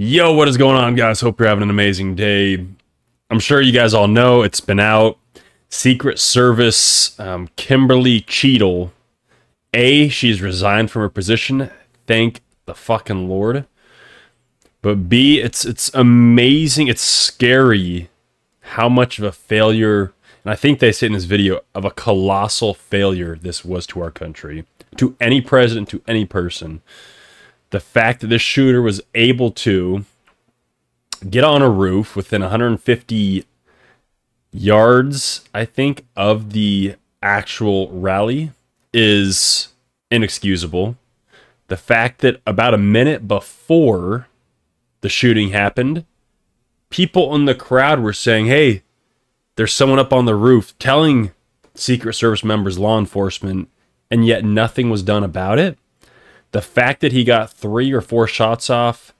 Yo, what is going on, guys? Hope you're having an amazing day. I'm sure you guys all know it's been out. Secret Service um, Kimberly Cheatle. A, she's resigned from her position. Thank the fucking Lord. But B, it's it's amazing. It's scary how much of a failure, and I think they say in this video, of a colossal failure this was to our country, to any president, to any person the fact that this shooter was able to get on a roof within 150 yards, I think, of the actual rally is inexcusable. The fact that about a minute before the shooting happened, people in the crowd were saying, hey, there's someone up on the roof telling Secret Service members, law enforcement, and yet nothing was done about it the fact that he got three or four shots off,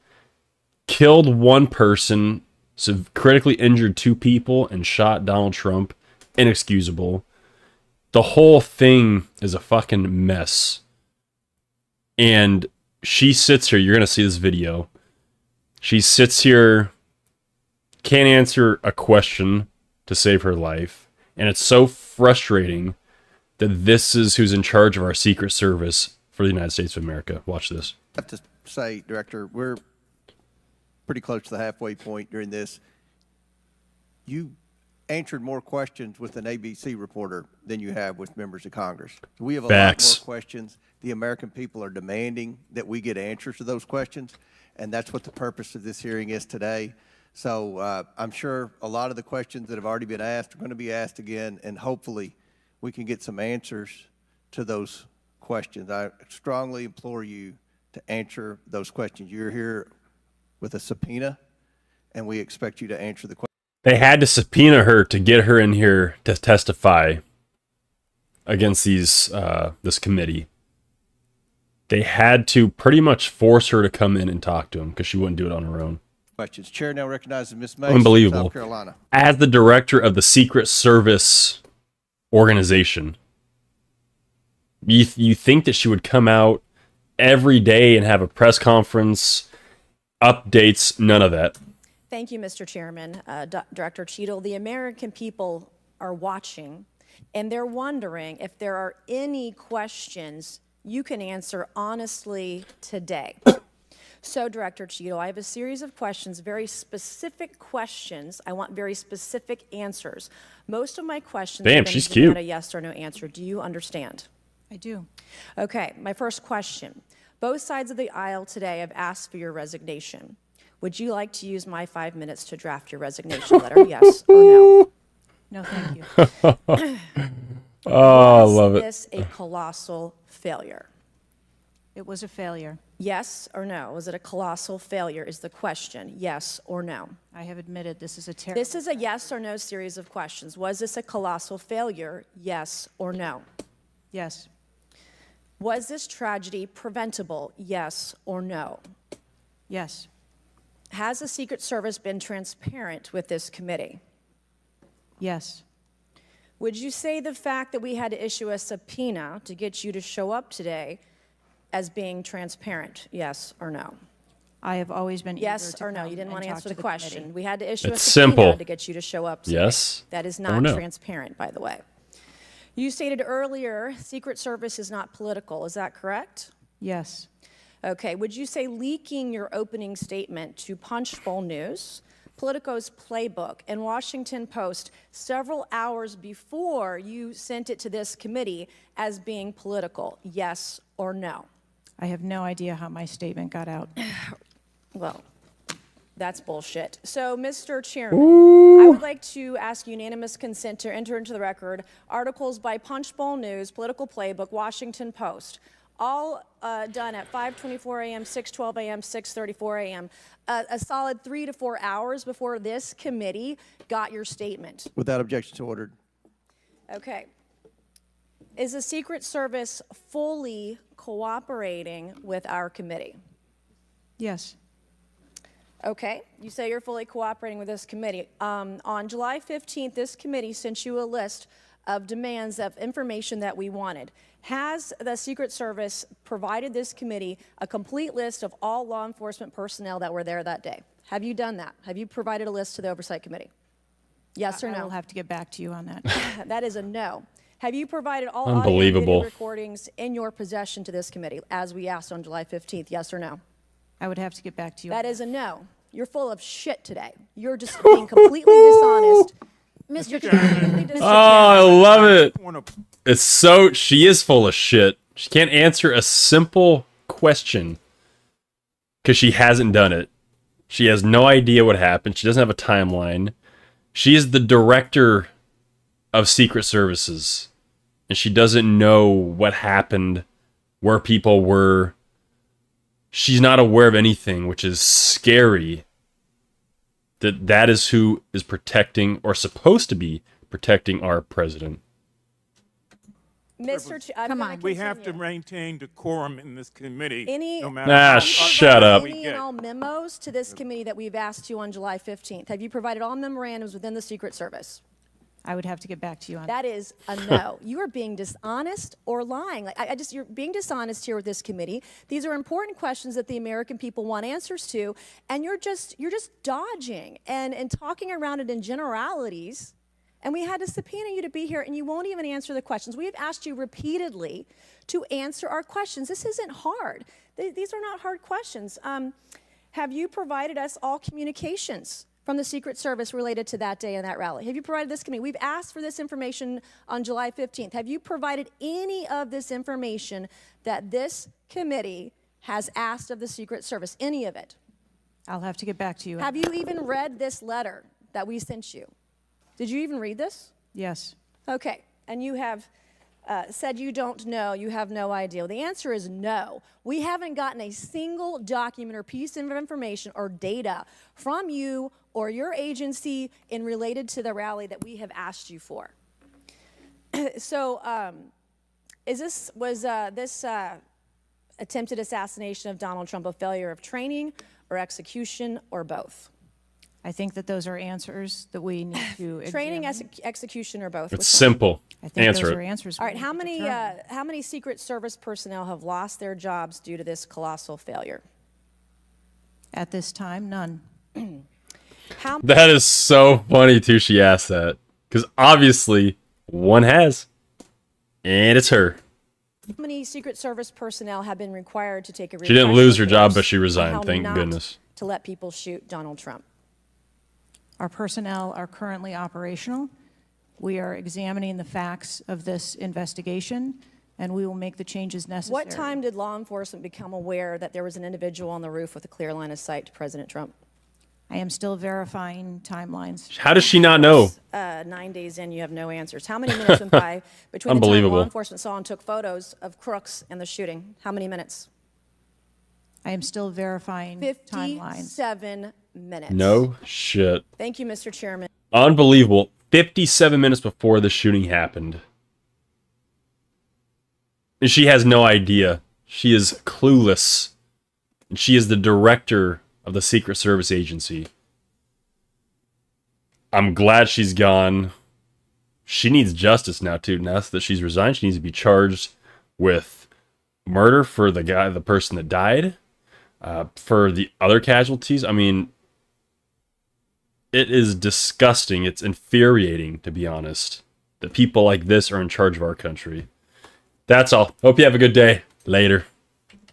killed one person, so critically injured two people, and shot Donald Trump, inexcusable. The whole thing is a fucking mess. And she sits here, you're going to see this video. She sits here, can't answer a question to save her life. And it's so frustrating that this is who's in charge of our Secret Service for the United States of America. Watch this. I have to say, Director, we're pretty close to the halfway point during this. You answered more questions with an ABC reporter than you have with members of Congress. We have a Facts. lot more questions. The American people are demanding that we get answers to those questions, and that's what the purpose of this hearing is today. So uh, I'm sure a lot of the questions that have already been asked are going to be asked again, and hopefully we can get some answers to those questions. I strongly implore you to answer those questions. You're here with a subpoena, and we expect you to answer the questions. They had to subpoena her to get her in here to testify against these uh, this committee. They had to pretty much force her to come in and talk to him because she wouldn't do it on her own. Questions. Chair now recognizes Ms. Mace, Unbelievable. South Carolina. As the director of the Secret Service organization, you you think that she would come out every day and have a press conference, updates, none of that. Thank you, Mr. Chairman. Uh, D- Director Cheatle, the American people are watching, and they're wondering if there are any questions you can answer honestly today. So, Director Cheatle, I have a series of questions, very specific questions. I want very specific answers. Most of my questions Damn, she's cute. a yes or no answer. Do you understand? I do. Okay, my first question. Both sides of the aisle today have asked for your resignation. Would you like to use my five minutes to draft your resignation letter? Yes or no? No, thank you. Oh, I love Is it. this a colossal failure? It was a failure. Yes or no? Was it a colossal failure? Is the question. Yes or no? I have admitted this is a terrible. This is a yes or no series of questions. Was this a colossal failure? Yes or no? Yes. Was this tragedy preventable? Yes or no? Yes. Has the Secret Service been transparent with this committee? Yes. Would you say the fact that we had to issue a subpoena to get you to show up today as being transparent? Yes or no? I have always been Yes eager to or no? You didn't want to answer to the, committee. question. We had to issue It's a subpoena simple. to get you to show up today. Yes That is not no? transparent, by the way. You stated earlier Secret Service is not political. Is that correct? Yes. Okay. Would you say leaking your opening statement to Punchbowl News, Politico's Playbook, and Washington Post several hours before you sent it to this committee as being political? Yes or no? I have no idea how my statement got out. Well, that's bullshit. So, Mr. Chairman, I would like to ask unanimous consent to enter into the record articles by Punchbowl News, Politico Playbook, Washington Post, all uh, done at 5:24 a.m., 6:12 a.m., 6:34 a.m. Uh, a solid three to four hours before this committee got your statement. Without objection to ordered. Okay. Is the Secret Service fully cooperating with our committee? Yes. Okay, you say you're fully cooperating with this committee. Um, on July 15th, this committee sent you a list of demands of information that we wanted. Has the Secret Service provided this committee a complete list of all law enforcement personnel that were there that day? Have you done that? Have you provided a list to the Oversight Committee? Yes or no? I will have to get back to you on that. That is a no. Have you provided all audio and Unbelievable. video recordings in your possession to this committee, as we asked on July 15th? Yes or no? I would have to get back to you. on That is a no. You're full of shit today. You're just being completely dishonest. Mr. Chairman, Oh, I love it. It's so she is full of shit. She can't answer a simple question because she hasn't done it. She has no idea what happened. She doesn't have a timeline. She is the director of Secret Services, and she doesn't know what happened, where people were. She's not aware of anything, which is scary. That that is who is protecting or supposed to be protecting our president. Mr. Ch- Come on. We have to maintain decorum in this committee. Any- no matter Ah, shut up. Any and all memos to this committee that we've asked you on July 15th. Have you provided all memorandums within the Secret Service? I would have to get back to you on that. That is a no. you are being dishonest or lying. Like I, I just you're being dishonest here with this committee. These are important questions that the American people want answers to, and you're just you're just dodging and and talking around it in generalities. And we had to subpoena you to be here, and you won't even answer the questions. We have asked you repeatedly to answer our questions. This isn't hard. Th- These are not hard questions. Um, have you provided us all communications from the Secret Service related to that day and that rally? Have you provided this committee? We've asked for this information on July 15th. Have you provided any of this information that this committee has asked of the Secret Service? Any of it? I'll have to get back to you. Have you even read this letter that we sent you? Did you even read this? Yes. Okay, and you have uh, said you don't know, you have no idea. Well, the answer is no. We haven't gotten a single document or piece of information or data from you or your agency in related to the rally that we have asked you for. so, um, is this was uh, this uh, attempted assassination of Donald Trump a failure of training or execution or both? I think that those are answers that we need to Training, examine. ex- execution, or both? It's Which one? simple. I think Answer those it. are answers. All right, how many, uh, how many Secret Service personnel have lost their jobs due to this colossal failure? At this time, none. How, That is so funny too. She asked that because obviously one has, and it's her. How many Secret Service personnel have been required to take a She didn't lose her job, but she resigned, thank goodness. To let people shoot Donald Trump. Our personnel are currently operational. We are examining the facts of this investigation, and we will make the changes necessary. What time did law enforcement become aware that there was an individual on the roof with a clear line of sight to President Trump? I am still verifying timelines. How does she not know? Uh, nine days in, you have no answers. How many minutes went by between the time Unbelievable. law enforcement saw and took photos of Crooks and the shooting? How many minutes? I am still verifying timelines. 57 minutes. No shit. Thank you, Mr. Chairman. Unbelievable. 57 minutes before the shooting happened. And she has no idea. She is clueless. And she is the director of the Secret Service agency. I'm glad she's gone. She needs justice now, too. Now that she's resigned, she needs to be charged with murder for the guy, the person that died, uh, for the other casualties. I mean, it is disgusting. It's infuriating, to be honest, that people like this are in charge of our country. That's all. Hope you have a good day. Later.